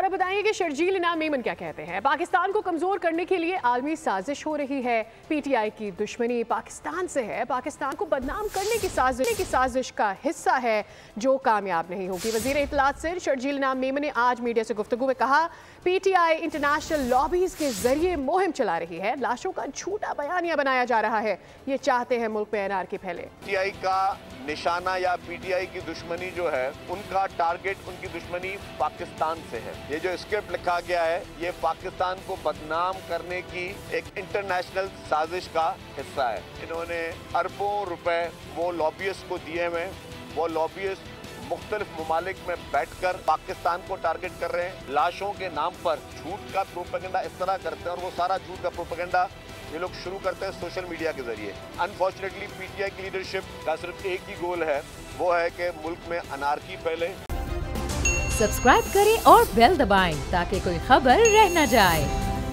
और अब बताइए कि शर्जील इनाम मेमन क्या कहते हैं। पाकिस्तान को कमज़ोर करने के लिए आलमी साजिश हो रही है। पीटीआई की दुश्मनी पाकिस्तान से है। पाकिस्तान को बदनाम करने की साजिश की साजिश का हिस्सा है, जो कामयाब नहीं होगी। वज़ीर इतलात सिर शर्जील इनाम मेमन ने आज मीडिया से गुफ्तु में कहा, पीटीआई इंटरनेशनल लॉबीज के ज़रिए मुहिम चला रही है। लाशों का झूठा बयानिया बनाया जा रहा है। ये चाहते हैं मुल्क में एनआर की फैले। पीटीआई का निशाना या पीटीआई की दुश्मनी जो है, उनका टारगेट उनकी दुश्मनी पाकिस्तान से है। ये जो स्क्रिप्ट लिखा गया है, ये पाकिस्तान को बदनाम करने की एक इंटरनेशनल साजिश का हिस्सा है। इन्होंने अरबों रुपए वो लॉबियस्ट को दिए हुए वो लॉबियस्ट मुख्तलिफ़ ममालिक में बैठ कर पाकिस्तान को टारगेट कर रहे हैं। लाशों के नाम पर झूठ का प्रोपेगेंडा इस तरह करते हैं और वो सारा झूठ का प्रोपेगेंडा ये लोग शुरू करते हैं सोशल मीडिया के ज़रिए। अनफॉर्चुनेटली पीटीआई की लीडरशिप का सिर्फ़ एक ही गोल है, वो है कि मुल्क में अनारकी फैले। सब्सक्राइब करें और बेल दबाएँ ताकि कोई खबर रह न जाए।